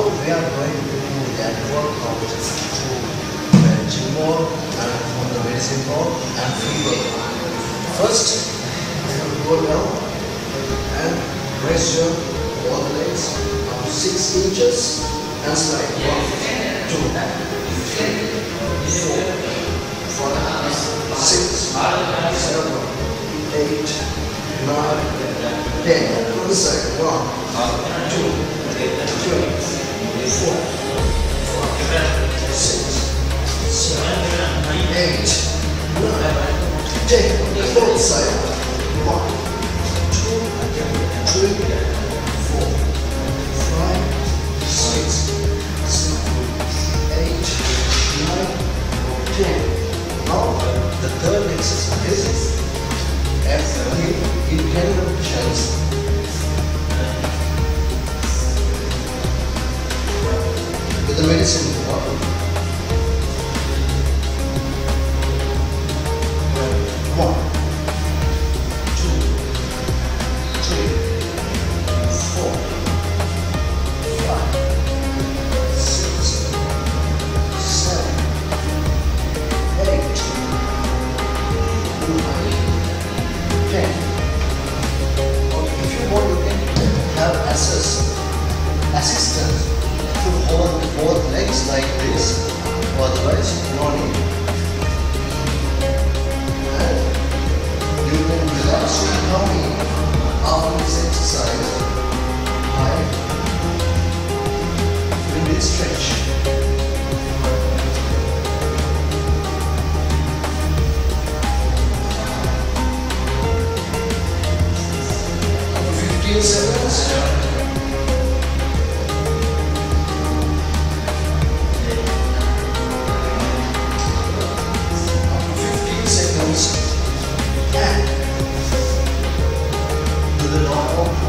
we are going to do workout through the gym ball and on the medicine ball and free weight. First, go down and raise your both legs up six inches and slide. One, two, three, four, five, six, seven, eight, nine, ten. On the side. One, two, three, four, five, six, seven, eight, nine, ten. Both side. One, two, three, four, five, six, seven, eight, nine, ten. Now the third exercise is the independent. Senhor. Seconds. Fifteen seconds. Do the normal.